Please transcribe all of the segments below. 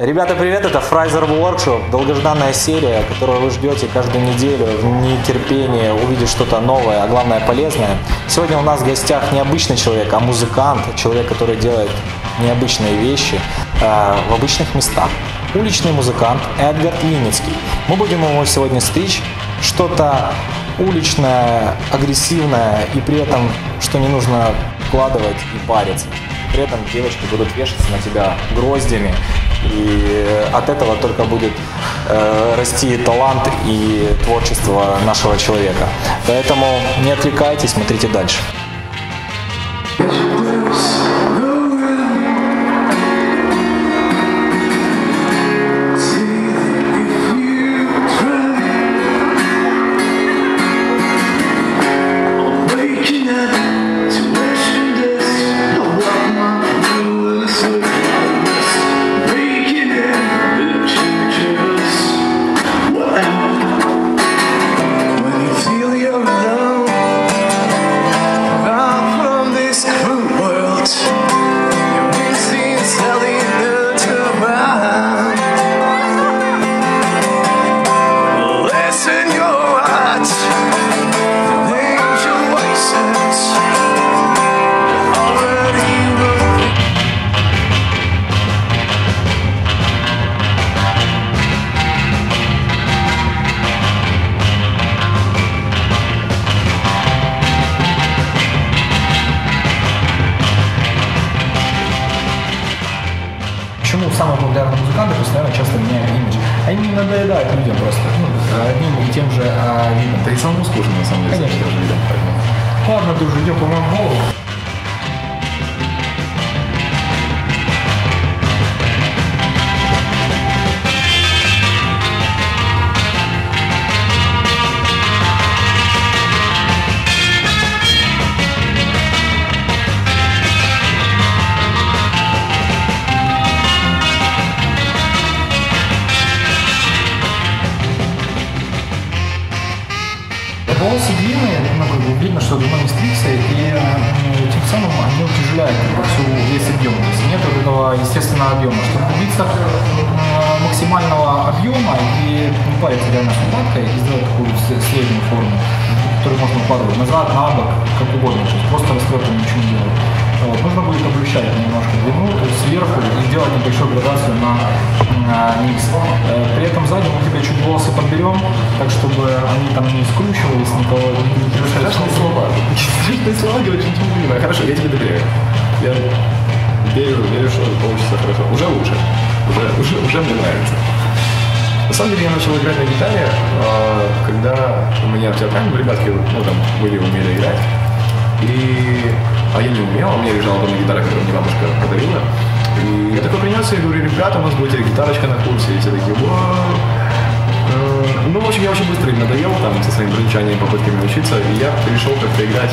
Ребята, привет! Это Фрайзер Workshop, долгожданная серия, которую вы ждете каждую неделю в нетерпении увидеть что-то новое, а главное полезное. Сегодня у нас в гостях не обычный человек, а музыкант, человек, который делает необычные вещи э, в обычных местах. Уличный музыкант Эдгард Линицкий. Мы будем его сегодня стричь что-то уличное, агрессивное и при этом, что не нужно вкладывать и париться. При этом девочки будут вешаться на тебя гроздями, и от этого только будет э, расти талант и творчество нашего человека. Поэтому не отвлекайтесь, смотрите дальше. Тем же а, видом. Да и самому скучно, на самом деле, Конечно. тоже видом. Ладно, ты уже идем по моему голову. Этого естественного объема. Чтобы добиться э, максимального объема и не париться реально с укладкой и сделать такую среднюю форму, которую можно укладывать назад, на бок, как угодно. То есть просто растрепанно ничего не делать. Вот. Нужно будет облегчать немножко длину, то есть сверху и сделать небольшую градацию на, на низ. Э, При этом сзади мы тебе чуть волосы подберем, так чтобы они там не скручивались, никого не. Страшные слова. Страшные слова говоришь, не. Хорошо, я тебе доверяю. Я верю, верю, что получится хорошо. Уже лучше. Уже, уже, уже мне нравится. На самом деле я начал играть на гитаре, а, когда у меня в театральном ребятки, ну там, были умели играть. И... А я не умел, а у меня лежала дома гитара, которую мне бабушка подарила. И я такой принес и говорю, ребята, у нас будет гитарочка на курсе. И все такие, «Вау». Э, Ну, в общем, я очень быстро им надоел там со своим бренчанием, попытками учиться, и я перешел как-то играть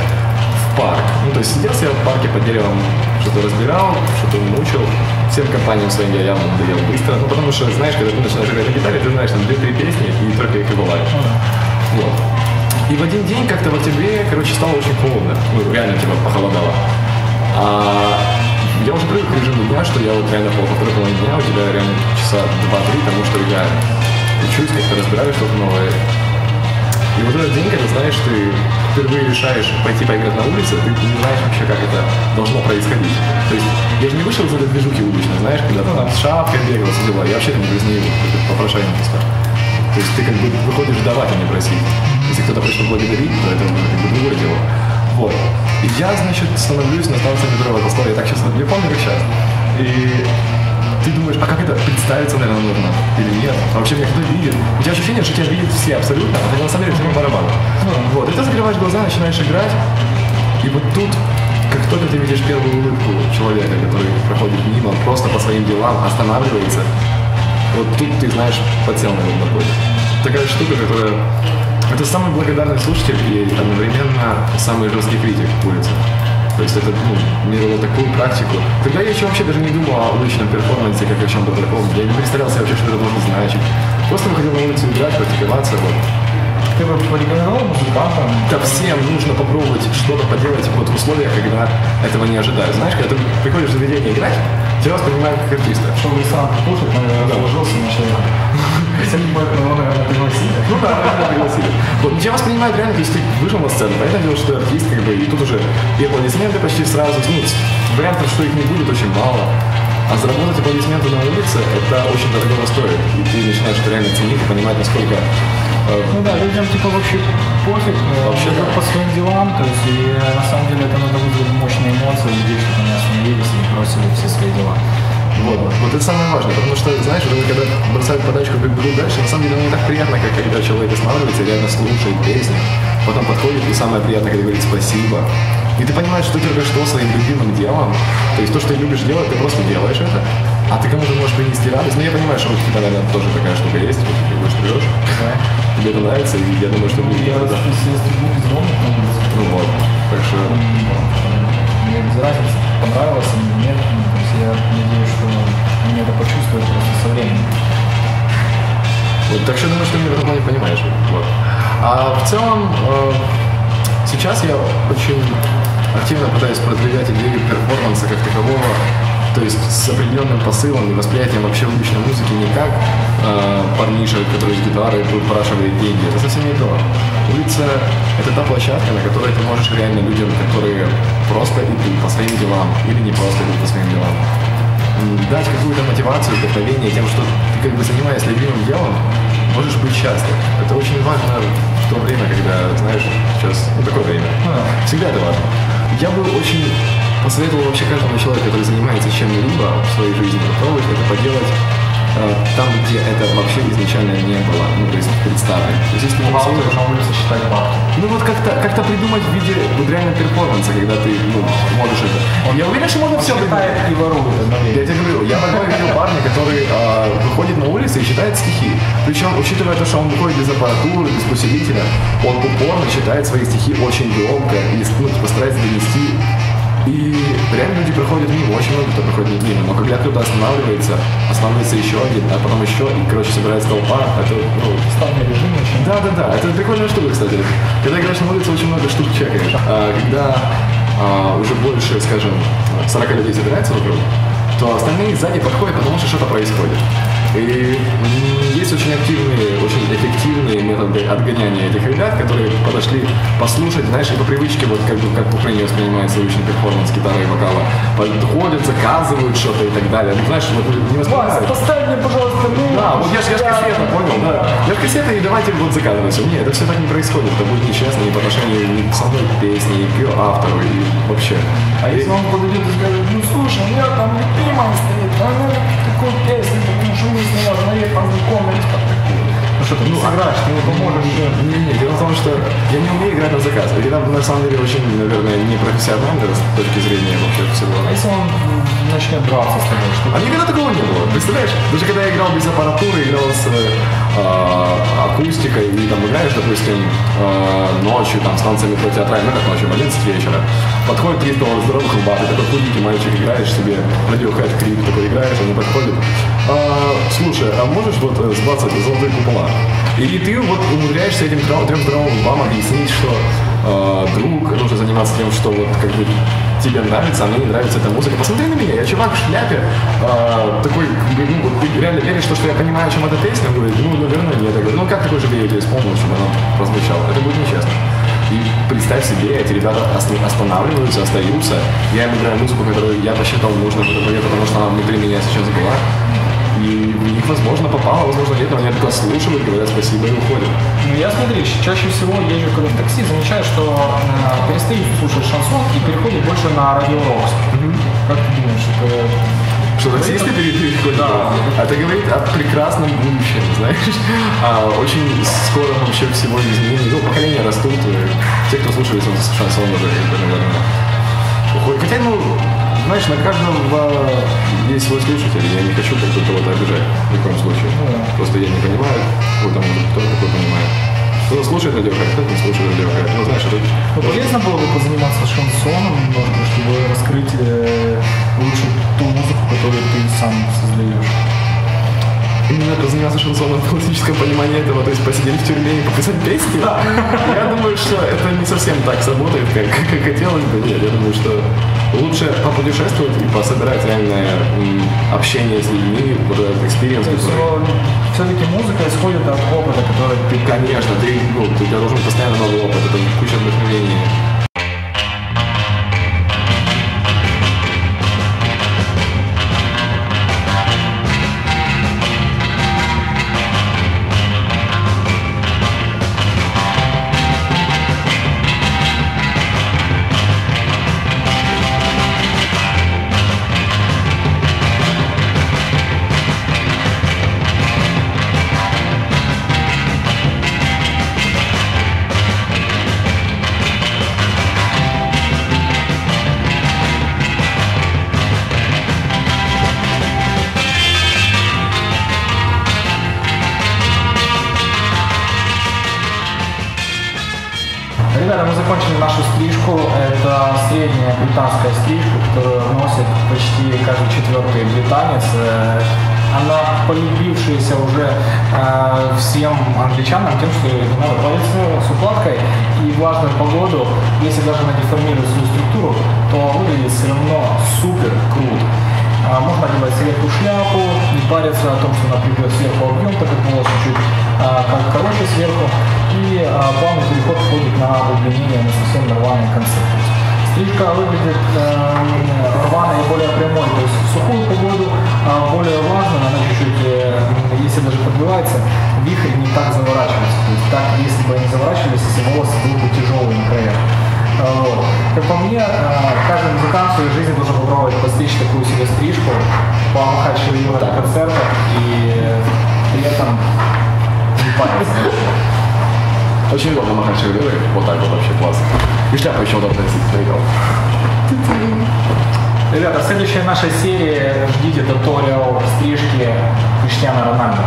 парк. Ну, то есть сидел себе в парке под деревом, что-то разбирал, что-то мучил. Всем компаниям своим я явно надоел быстро. Ну, потому что, знаешь, когда ты начинаешь играть на гитаре, ты знаешь там две-три песни, и только их и бывает. Вот. И в один день как-то в октябре, короче, стало очень холодно. Ну, реально, типа, похолодало. А я уже привык к режиму дня, что я вот реально второй половине дня, у тебя реально часа два-три, тому что я учусь, как-то разбираю что-то новое. И вот этот день, когда, знаешь, ты впервые решаешь пойти поиграть на улице, ты не знаешь вообще, как это должно происходить. То есть я же не вышел из этой движухи уличной, знаешь, когда ты там с шапкой бегал, все дела. Я вообще там не признаю, как попрошайничество. То есть ты как бы выходишь давать, а не просить. Если кто-то хочет поблагодарить, то это уже как бы другое дело. Вот. И я, значит, становлюсь на станции метро Толстой, я так сейчас не помню, как сейчас. И ты думаешь, а как это представиться, наверное, нужно или нет? А вообще меня кто видит? У тебя ощущение, что тебя видят все абсолютно, а на самом деле всему барабану. Вот, и ты закрываешь глаза, начинаешь играть, и вот тут, как только ты видишь первую улыбку человека, который проходит мимо, просто по своим делам останавливается, вот тут ты, знаешь, подсел на его такой. Такая штука, которая... Это самый благодарный слушатель и одновременно самый жесткий критик улицы. То есть это, ну, мне дало такую практику. Тогда я еще вообще даже не думал о уличном перформансе, как о чем-то таком. Я не представлял себе вообще, что это должно значить. Просто выходил на улицу играть, практиковаться, вот. Ты бы порекомендовал музыкантам? Да всем нужно попробовать что-то поделать вот в условиях, когда этого не ожидают. Знаешь, когда ты приходишь в заведение играть, тебя воспринимают как артиста. В ресторан покушать, наверное, разложился на человека. Если они будут его, наверное, пригласили. Ну да, наверное, пригласили. Вот, ну, тебя воспринимают реально, то есть ты вышел на сцену, понятное дело, что артист, как бы, и тут уже и аплодисменты почти сразу, ну, вариантов, что их не будет, очень мало. А заработать аплодисменты на улице, это очень дорого стоит. И ты начинаешь реально ценить и понимать, насколько э, Ну да, людям типа вообще пофиг, э, Вообще да. по своим делам, то есть и э, на самом деле это надо вызвать мощные эмоции людей, чтобы они остановились и бросили все свои дела. Вот, вот это самое важное, потому что, знаешь, вот когда бросают подачку и бегут дальше, на самом деле, ну, не так приятно, как когда человек останавливается и реально слушает песню, потом подходит, и самое приятное, когда говорит спасибо. И ты понимаешь, что ты только что своим любимым делом, то есть то, что ты любишь делать, ты просто делаешь это, а ты кому-то можешь принести радость. Ну, я понимаю, что у тебя, наверное, тоже такая штука есть, вот ты его жрешь, тебе это нравится, и я думаю, что люди Я улице, Ну вот, так что... мне без разницы, понравилось или нет, ну, то есть я надеюсь, что они это почувствуют просто со временем. Вот, так что думаю, что в этом плане понимаешь. Вот. А в целом, э, сейчас я очень активно пытаюсь продвигать идею перформанса как такового, то есть с определенным посылом и восприятием вообще уличной музыки не как э, парниша, который с гитарой выпрашивает деньги. Это совсем не то. Улица — это та площадка, на которой ты можешь реально людям, которые просто идут по своим делам или не просто идут по своим делам, дать какую-то мотивацию, вдохновение тем, что ты как бы занимаясь любимым делом, можешь быть счастлив. Это очень важно в то время, когда, знаешь, сейчас ну, такое время. Всегда это важно. Я бы очень посоветовал вообще каждому человеку, который занимается чем-либо в своей жизни, попробовать это поделать э, там, где это вообще изначально не было, ну, то есть представлено. То есть, если ты рисуешь- на улице считать бабки. ну вот как-то как придумать в виде вот реально перформанса, когда ты ну, можешь это. Я уверен, что можно все придумать. Считает и ворует Я тебе говорю, я такой видел парня, который а, выходит на улицу и читает стихи. Причем, учитывая то, что он выходит без аппаратуры, без усилителя, он упорно читает свои стихи очень громко и ну, типа, старается донести. И реально люди проходят мимо, очень много кто проходит мимо. Но когда кто-то останавливается, останавливается еще один, а потом еще, и, короче, собирается толпа, это, ну, Ставный режим очень. да, да, да. Это прикольная штука, кстати. Когда играешь на улице, очень много штук чекаешь. А, когда а, уже больше, скажем, 40 людей собирается вокруг, то остальные сзади подходят, потому что что-то происходит. И есть очень активные, очень эффективные методы отгоняния этих ребят, которые подошли послушать, знаешь, и по привычке, вот как бы как в Украине воспринимается уличный перформанс гитары и вокала, подходят, заказывают что-то и так далее. Ну, знаешь, вот не воспринимают. поставь мне, пожалуйста, ну, Да, вот я ж, я понял, да. Ж кассета, и давайте вот заказывать все. Нет, это все так не происходит. Это будет нечестно ни по отношению ни к самой песне, ни к ее автору, и вообще. А если он подойдет и скажет, ну слушай, у меня там любимая стоит, а она такую песню, потому что мы с ней одной познакомились, как такую. Ну что ты, ну сыграешь, ты ему поможешь. Не-не, дело в том, что я не умею играть на заказ. И это на самом деле очень, наверное, непрофессионально с точки зрения вообще всего. А если он начнет драться с тобой, что А никогда такого не было. Представляешь? Даже когда я играл без аппаратуры, играл с э, акустикой, и там играешь, допустим, э, ночью, там, с танцами по театральной, ну как ночью, в 11 вечера, подходит три здоровых рубат, и такой худенький мальчик играешь себе, радиохэд крип такой играешь, они подходят. «А, слушай, а можешь вот э, сбацать золотые купола? И ты вот умудряешься этим трем, здоровым рубам объяснить, что э, друг нужно заниматься тем, что вот как бы тебе нравится, а мне не нравится эта музыка. Посмотри на меня, я чувак в шляпе, э, такой, ну, вот ты реально веришь, что, что я понимаю, о чем эта песня, говорит, ну, наверное, нет. Я говорю, ну, как такой же я ее исполнил, чтобы она прозвучала? Это будет нечестно. И представь себе, эти ребята ост- останавливаются, остаются. Я им играю музыку, которую я посчитал нужным в момент, потому что она внутри меня сейчас была. И в них, возможно, попало, возможно, нет, но они только слушают, говорят спасибо и уходят. Ну, я смотри, чаще всего езжу когда в такси, замечаю, что э, перестают слушать шансон и переходят больше на радио-рокс. Как ты думаешь, это... Что таксисты пере- переходят? Да. А это говорит о прекрасном будущем, знаешь? А, очень скоро вообще всего изменений. Ну, поколения растут. и те, кто слушает шансон, уже, наверное, уходят. Хотя, ну, знаешь, на каждого есть свой слушатель. Я не хочу как-то кого-то обижать ни в коем случае. Просто я не понимаю, кто там кто такой понимает. Кто слушает радиохэд, кто не слушает радиохэд. Ну, знаешь, это... Ну, полезно было бы позаниматься шансоном немножко, чтобы раскрыть э, лучше ту музыку, которую ты сам создаешь. Именно это заняться шансоном в классическом понимании этого, то есть посидеть в тюрьме и пописать песни. Я думаю, что это не совсем так сработает, как, как хотелось бы. Нет, я думаю, что Лучше попутешествовать и пособирать реальное общение с людьми, вот этот experience, который... все-таки музыка исходит от опыта, который ты Конечно, ты, ну, ты, тебя должен постоянно новый опыт, это куча вдохновения. Почти каждый четвертый британец. Э, Она полюбившаяся уже э, всем англичанам тем, что не надо париться с укладкой и влажную погоду, если даже она деформирует свою структуру, то выглядит все равно супер круто. А, Можно одевать сверху шляпу, не париться о том, что она придет сверху объем, так как волос чуть-чуть а, короче сверху. И а, плавный переход входит на удлинение на совсем нормальный концепт. Стрижка выглядит э, рваной и более прямой, то есть в сухую погоду а, более влажно, она чуть-чуть, э, если даже подбивается, вихрь не так заворачивается. То есть так, если бы они заворачивались, если волосы были бы тяжелые на краях. А, Вот. Как по мне, э, каждый музыкант в своей жизни должен попробовать постричь такую себе стрижку, помахать шевелюрой на концертах и при этом не париться. Очень удобно махать шевелюрой, вот так вот вообще классно. И шляпа еще удобно носить, проиграл. Ребята, в следующей нашей серии ждите туториал стрижки Криштиана Рональдо.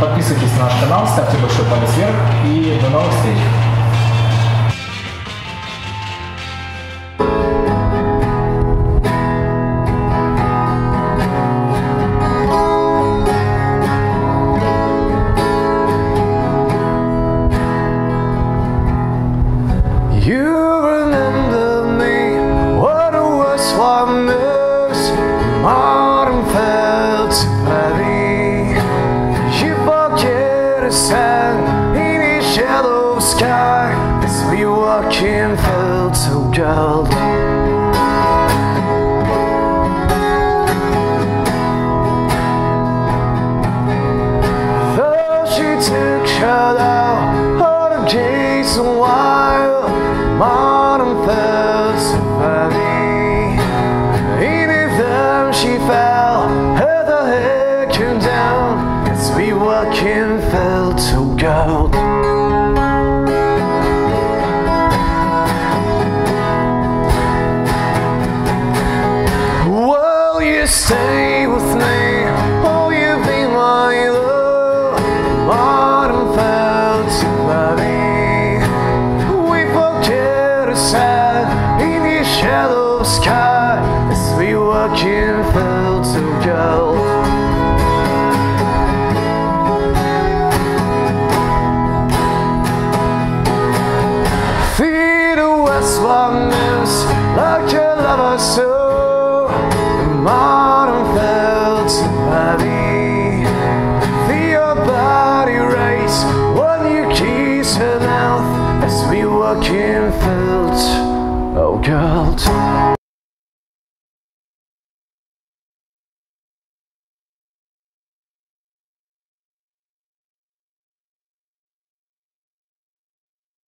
Подписывайтесь на наш канал, ставьте большой палец вверх и до новых встреч. Stay with me?